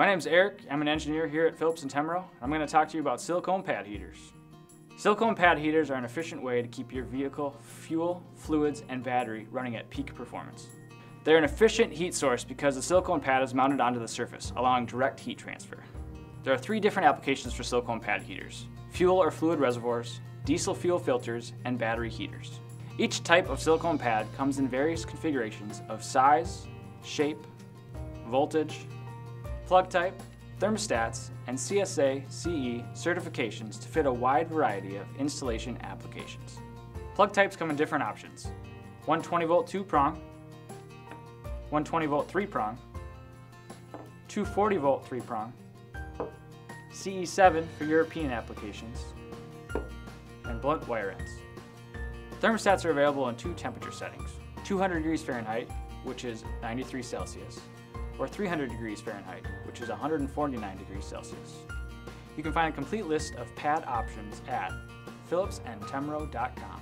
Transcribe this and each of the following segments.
My name's Eric. I'm an engineer here at Phillips and Temro. And I'm going to talk to you about silicone pad heaters. Silicone pad heaters are an efficient way to keep your vehicle fuel, fluids, and battery running at peak performance. They're an efficient heat source because the silicone pad is mounted onto the surface, allowing direct heat transfer. There are three different applications for silicone pad heaters. Fuel or fluid reservoirs, diesel fuel filters, and battery heaters. Each type of silicone pad comes in various configurations of size, shape, voltage, plug type, thermostats, and CSA CE certifications to fit a wide variety of installation applications. Plug types come in different options. 120 volt 2 prong, 120 volt 3 prong, 240 volt 3 prong, CE7 for European applications, and blunt wire ends. Thermostats are available in two temperature settings, 200 degrees Fahrenheit, which is 93 Celsius, or 300 degrees Fahrenheit, which is 149 degrees Celsius. You can find a complete list of pad options at phillipsandtemro.com.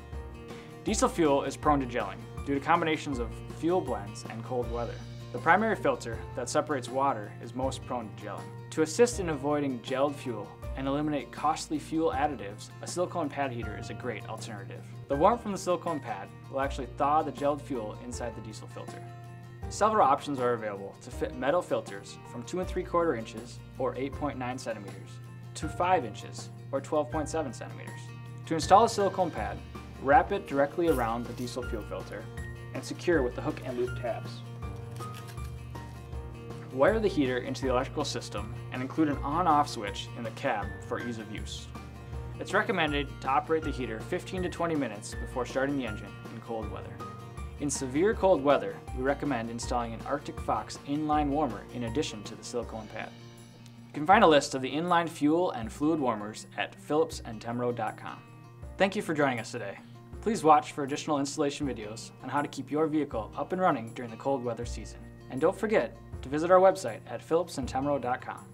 Diesel fuel is prone to gelling due to combinations of fuel blends and cold weather. The primary filter that separates water is most prone to gelling. To assist in avoiding gelled fuel and eliminate costly fuel additives, a silicone pad heater is a great alternative. The warmth from the silicone pad will actually thaw the gelled fuel inside the diesel filter. Several options are available to fit metal filters from 2 and 3 quarter inches or 8.9 centimeters to 5 inches or 12.7 centimeters. To install a silicone pad, wrap it directly around the diesel fuel filter and secure with the hook and loop tabs. Wire the heater into the electrical system and include an on-off switch in the cab for ease of use. It's recommended to operate the heater 15 to 20 minutes before starting the engine in cold weather. In severe cold weather, we recommend installing an Arctic Fox inline warmer in addition to the silicone pad. You can find a list of the inline fuel and fluid warmers at phillipsandtemro.com. Thank you for joining us today. Please watch for additional installation videos on how to keep your vehicle up and running during the cold weather season. And don't forget to visit our website at phillipsandtemro.com.